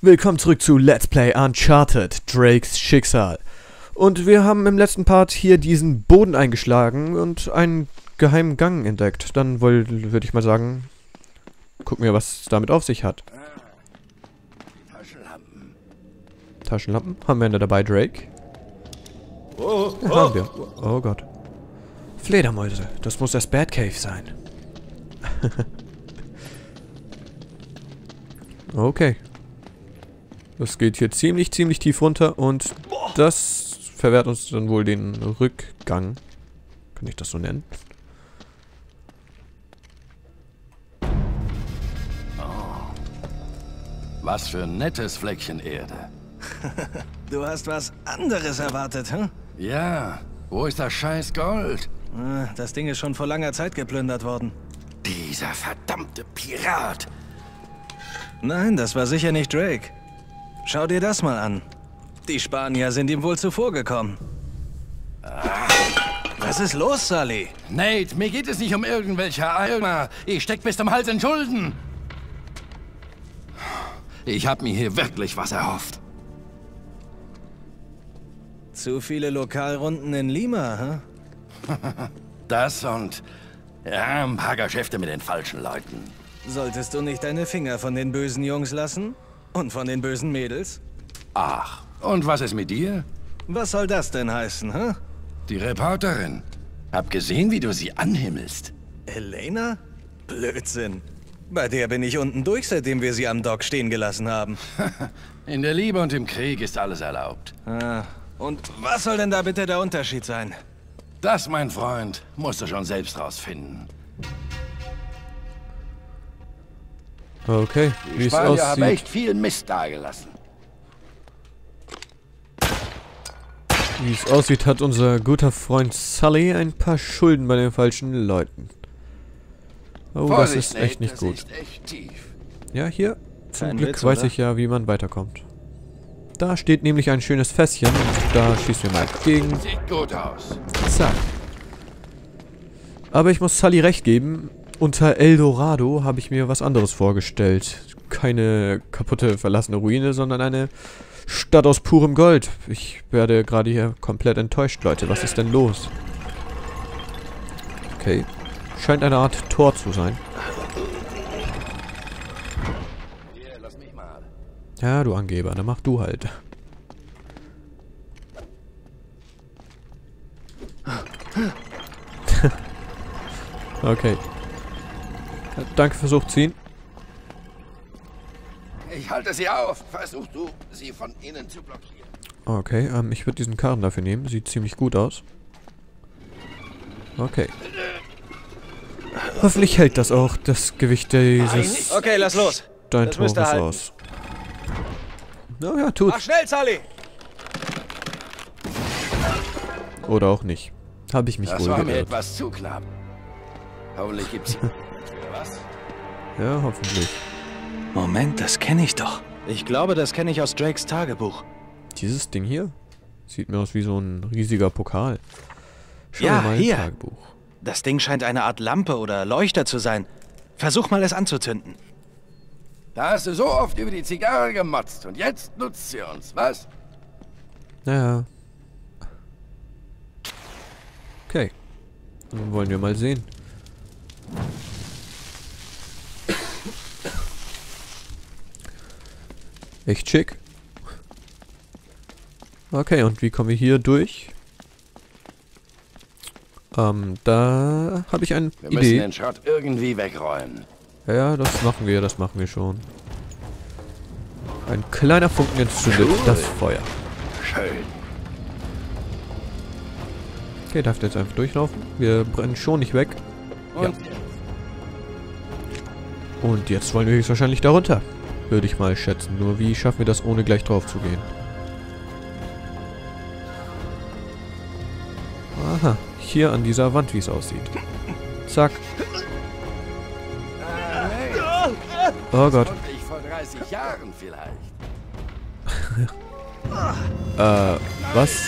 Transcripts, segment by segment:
Willkommen zurück zu Let's Play Uncharted, Drakes Schicksal. Und wir haben im letzten Part hier diesen Boden eingeschlagen und einen geheimen Gang entdeckt. Dann würde ich mal sagen, gucken wir, was es damit auf sich hat. Taschenlampen. Taschenlampen? Haben wir eine dabei, Drake? Oh, Ja, haben wir. Oh Gott. Fledermäuse. Das muss das Batcave sein. okay. Das geht hier ziemlich, ziemlich tief runter und das verwehrt uns dann wohl den Rückgang. Kann ich das so nennen? Was für ein nettes Fleckchen Erde. Du hast was anderes erwartet, hm? Ja, wo ist das scheiß Gold? Ah, Das Ding ist schon vor langer Zeit geplündert worden. Dieser verdammte Pirat. Nein, das war sicher nicht Drake. Schau dir das mal an. Die Spanier sind ihm wohl zuvorgekommen. Was ist los, Sully? Nate, mir geht es nicht um irgendwelche Eier. Ich steck bis zum Hals in Schulden. Ich hab mir hier wirklich was erhofft. Zu viele Lokalrunden in Lima, hm? Das und ja, ein paar Geschäfte mit den falschen Leuten. Solltest du nicht deine Finger von den bösen Jungs lassen? Und von den bösen Mädels? Ach, und was ist mit dir? Was soll das denn heißen, hm? Die Reporterin. Hab gesehen, wie du sie anhimmelst. Elena? Blödsinn. Bei der bin ich unten durch, seitdem wir sie am Dock stehen gelassen haben. In der Liebe und im Krieg ist alles erlaubt. Ah, und was soll denn da bitte der Unterschied sein? Das, mein Freund, musst du schon selbst rausfinden. Okay, wie es Spanier haben aussieht. echt viel Mist dagelassen. Wie es aussieht, hat unser guter Freund Sully ein paar Schulden bei den falschen Leuten. Oh, das ist echt nicht gut. echt tief. Ja, hier. Zum Kein Glück Witz, weiß oder? ich ja, wie man weiterkommt. Da steht nämlich ein schönes Fässchen und da schießen wir mal gegen. Sieht gut aus. Zack. Aber ich muss Sully recht geben. Unter Eldorado habe ich mir was anderes vorgestellt. Keine kaputte, verlassene Ruine, sondern eine Stadt aus purem Gold. Ich werde gerade hier komplett enttäuscht, Leute. Was ist denn los? Okay. Scheint eine Art Tor zu sein. Ja, du Angeber, dann mach du halt. okay. Ja, danke fürs Hochziehen. Ich halte sie auf. Versuch du, sie von innen zu blockieren. Okay, ähm, ich würde diesen Karren dafür nehmen. Sieht ziemlich gut aus. Okay. Hoffentlich hält das auch, das Gewicht dieses Okay, lass los. Steintores müsste halten. aus. Naja, tut. Mach schnell, Sully! Oder auch nicht. Habe ich mich Das wohl war mir etwas zu knapp. Hoffentlich gibt's. Ja, hoffentlich. Moment, das kenne ich doch. Ich glaube, das kenne ich aus Drakes Tagebuch. Dieses Ding hier? Sieht mir aus wie so ein riesiger Pokal. Schau Ja, mal hier. Tagebuch. Das Ding scheint eine Art Lampe oder Leuchter zu sein. Versuch mal, es anzuzünden. Da hast du so oft über die Zigarre gemotzt und jetzt nutzt sie uns, was? Naja. Okay. Dann wollen wir mal sehen. Echt schick. Okay, und wie kommen wir hier durch? Ähm, da habe ich eine Wir müssen Idee. den Schrott irgendwie wegräumen. Ja, das machen wir, das machen wir schon. Ein kleiner Funken entzündet das Feuer. Schön. Okay, darf jetzt einfach durchlaufen. Wir brennen schon nicht weg. Und Und jetzt wollen wir höchstwahrscheinlich darunter. Würde ich mal schätzen. Nur wie schaffen wir das, ohne gleich drauf zu gehen? Aha, hier an dieser Wand, wie es aussieht. Zack. Oh Gott. Und ich vor 30 Jahren vielleicht. Äh, was?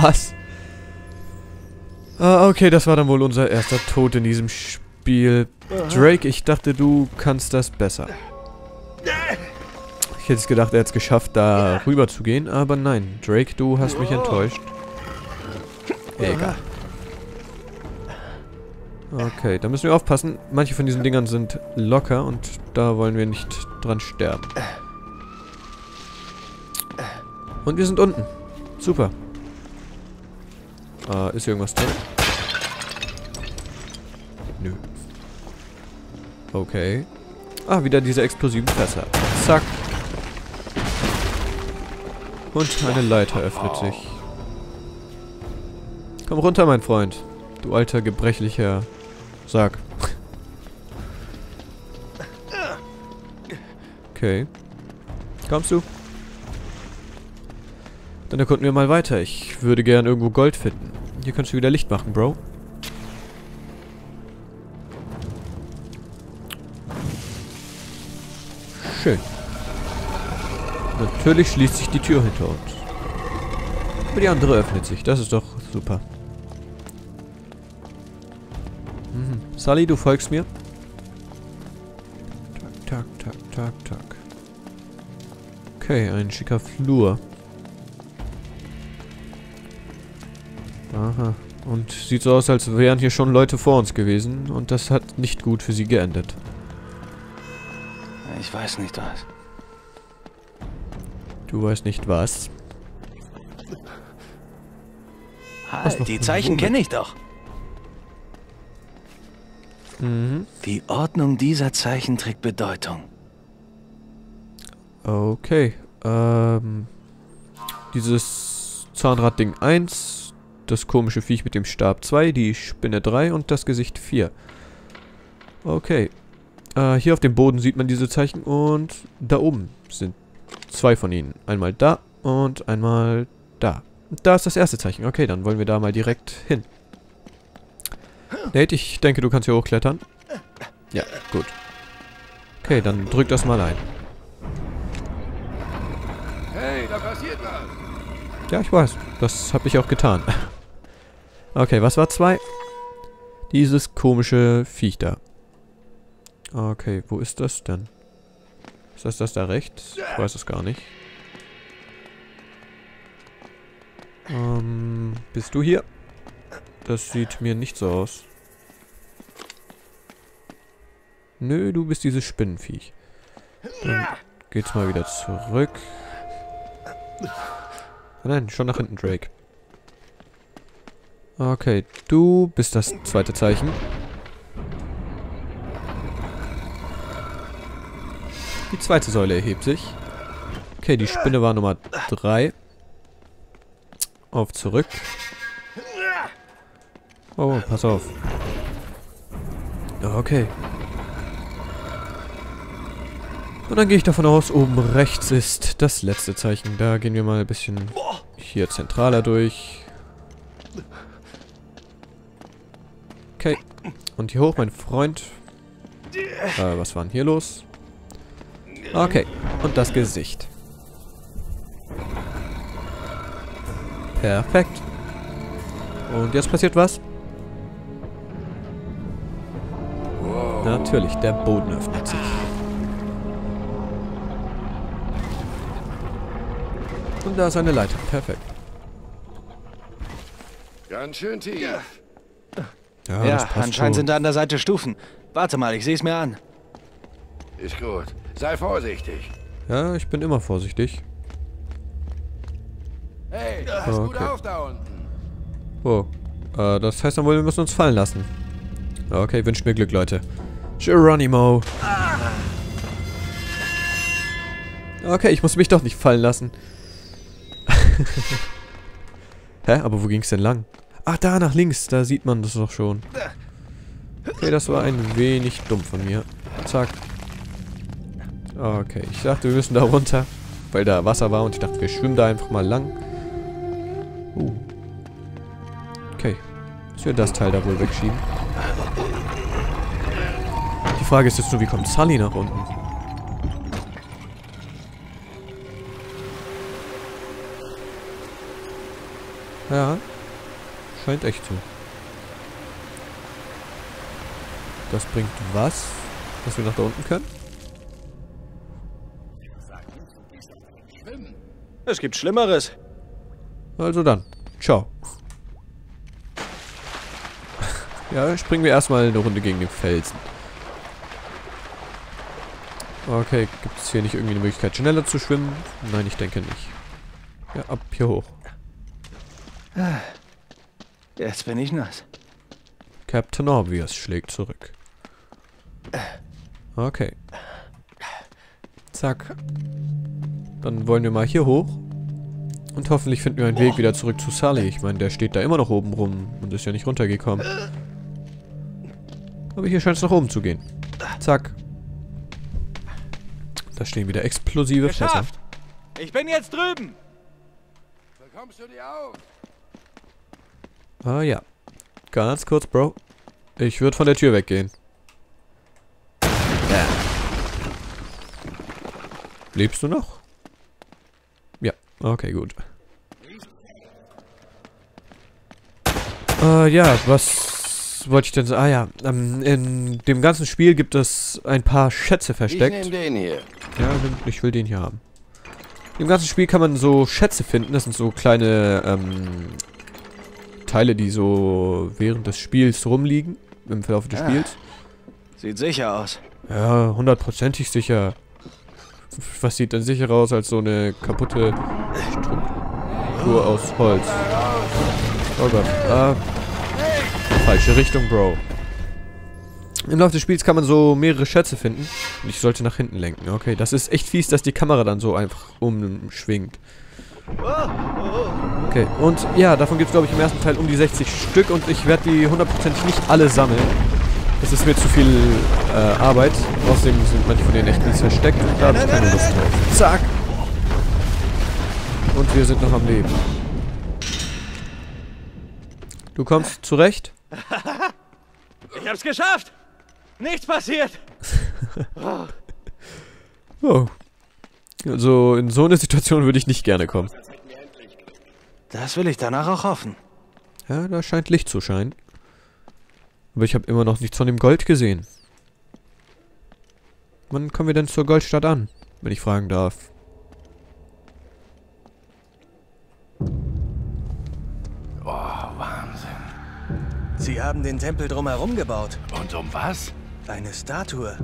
Was? Ah, okay, das war dann wohl unser erster Tod in diesem Spiel. Drake, ich dachte, du kannst das besser. Hätte es gedacht, er hat es geschafft, da rüber zu gehen, aber nein. Drake, du hast mich enttäuscht. Egal. Okay, da müssen wir aufpassen. Manche von diesen Dingern sind locker und da wollen wir nicht dran sterben. Und wir sind unten. Super. Äh, ist hier irgendwas drin? Nö. Okay. Ah, wieder diese explosiven Fässer. Zack. Und eine Leiter öffnet sich. Komm runter, mein Freund. Du alter, gebrechlicher Sarg. Okay. Kommst du? Dann erkunden wir mal weiter. Ich würde gern irgendwo Gold finden. Hier kannst du wieder Licht machen, Bro. Schön. Natürlich schließt sich die Tür hinter uns. Aber die andere öffnet sich. Das ist doch super. Mhm. Sully, du folgst mir. Tak, tak, tak, tak, tak. Okay, ein schicker Flur. Aha. Und sieht so aus, als wären hier schon Leute vor uns gewesen. Und das hat nicht gut für sie geendet. Ich weiß nicht was. Du weißt nicht was. Halt, die Zeichen kenne ich doch. Mhm. Die Ordnung dieser Zeichen trägt Bedeutung. Okay. Ähm. Dieses Zahnradding 1, das komische Viech mit dem Stab 2, die Spinne 3 und das Gesicht 4. Okay. Äh, hier auf dem Boden sieht man diese Zeichen und da oben sind zwei von ihnen. Einmal da und einmal da. Da ist das erste Zeichen. Okay, dann wollen wir da mal direkt hin. Nate, ich denke, du kannst hier hochklettern. Ja, gut. Okay, dann drück das mal ein. Hey, da passiert was. Ja, ich weiß. Das habe ich auch getan. Okay, was war zwei? Dieses komische Viech da. Okay, wo ist das denn? Ist das das da rechts? Ich weiß es gar nicht. Ähm, bist du hier? Das sieht mir nicht so aus. Nö, du bist dieses Spinnenviech. Dann geht's mal wieder zurück. Ah, Nein, schon nach hinten, Drake. Okay, du bist das zweite Zeichen. Die zweite Säule erhebt sich. Okay, die Spinne war Nummer 3. Auf zurück. Oh, pass auf. Okay. Und dann gehe ich davon aus, oben rechts ist das letzte Zeichen. Da gehen wir mal ein bisschen hier zentraler durch. Okay. Und hier hoch, mein Freund. Äh, was war denn hier los? Okay. Und das Gesicht. Perfekt. Und jetzt passiert was? Natürlich, der Boden öffnet sich. Und da ist eine Leiter. Perfekt. Ganz schön tief. Ja, Ja, das passt anscheinend schon. sind da an der Seite Stufen. Warte mal, ich sehe es mir an. Ist gut. Sei vorsichtig. Ja, ich bin immer vorsichtig. Hey, pass Okay. gut auf da unten. Oh. Äh, das heißt dann wohl, wir müssen uns fallen lassen. Okay, wünscht mir Glück, Leute. Geronimo. Okay, ich muss mich doch nicht fallen lassen. Hä? Aber wo ging's denn lang? Ach, da nach links. Da sieht man das doch schon. Okay, das war ein wenig dumm von mir. Zack. Okay, ich dachte, wir müssen da runter. Weil da Wasser war und ich dachte, wir schwimmen da einfach mal lang. Uh. Okay. Müssen wir das Teil da wohl wegschieben? Die Frage ist jetzt nur, wie kommt Sully nach unten? Ja. Scheint echt so. Das bringt was? Dass wir nach da unten können? Es gibt Schlimmeres. Also dann. Ciao. ja, springen wir erstmal eine Runde gegen den Felsen. Okay, gibt es hier nicht irgendwie eine Möglichkeit, schneller zu schwimmen? Nein, ich denke nicht. Ja, ab hier hoch. Jetzt bin ich nass. Captain Obvious schlägt zurück. Okay. Zack. Dann wollen wir mal hier hoch. Und hoffentlich finden wir einen Weg wieder zurück zu Sully. Ich meine, der steht da immer noch oben rum und ist ja nicht runtergekommen. Aber hier scheint es nach oben zu gehen. Zack. Da stehen wieder explosive Fässer. Geschafft! Ich bin jetzt drüben! Bekommst du die auf? Ah ja. Ganz kurz, Bro. Ich würde von der Tür weggehen. Lebst du noch? Okay, gut. Äh, ja, was wollte ich denn sagen? Ah ja, ähm, in dem ganzen Spiel gibt es ein paar Schätze Ich versteckt. nehme den hier. Ja, ich will den hier haben. Im ganzen Spiel kann man so Schätze finden. Das sind so kleine ähm, Teile, die so während des Spiels rumliegen. Im Verlauf des Ah. Spiels. Sieht sicher aus. Ja, hundertprozentig sicher. Was sieht denn sicherer aus als so eine kaputte Struktur aus Holz? Oh Gott. Ah, falsche Richtung, Bro. Im Laufe des Spiels kann man so mehrere Schätze finden. Und ich sollte nach hinten lenken. Okay, das ist echt fies, dass die Kamera dann so einfach umschwingt. Okay, und ja, davon gibt es glaube ich im ersten Teil um die 60 Stück und ich werde die hundertprozentig nicht alle sammeln. Das ist mir zu viel äh, Arbeit. Außerdem sind manche von denen echt mies versteckt und da habe ich keine Lust drauf. Zack! Und wir sind noch am Leben. Du kommst zurecht? Ich hab's geschafft! Nichts passiert! Oh. Also in so eine Situation würde ich nicht gerne kommen. Das will ich danach auch hoffen. Ja, da scheint Licht zu scheinen. Aber ich habe immer noch nichts von dem Gold gesehen. Wann kommen wir denn zur Goldstadt an? Wenn ich fragen darf. Sie haben den Tempel drumherum gebaut. Und um was? Eine Statue.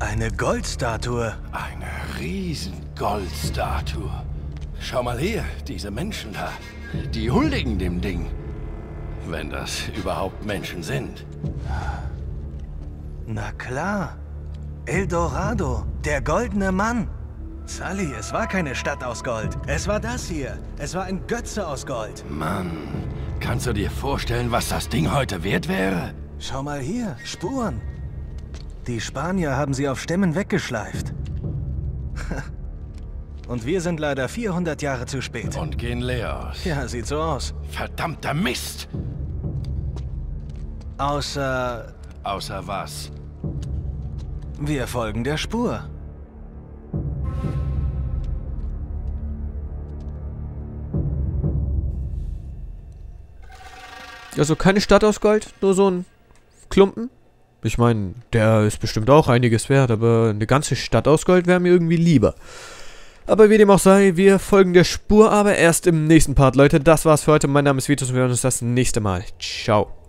Eine Goldstatue. Eine riesen Goldstatue. Schau mal her, diese Menschen da. Die huldigen dem Ding. Wenn das überhaupt Menschen sind. Na klar. El Dorado, der goldene Mann. Sully, es war keine Stadt aus Gold. Es war das hier. Es war ein Götze aus Gold. Mann, kannst du dir vorstellen, was das Ding heute wert wäre? Schau mal hier, Spuren. Die Spanier haben sie auf Stämmen weggeschleift. Und wir sind leider 400 Jahre zu spät. Und gehen leer aus. Ja, sieht so aus. Verdammter Mist! Außer Außer was? wir folgen der Spur. Also keine Stadt aus Gold, nur so ein Klumpen. Ich meine, der ist bestimmt auch einiges wert, aber eine ganze Stadt aus Gold wäre mir irgendwie lieber. Aber wie dem auch sei, wir folgen der Spur, aber erst im nächsten Part, Leute. Das war's für heute. Mein Name ist Vitus und wir hören uns das nächste Mal. Ciao.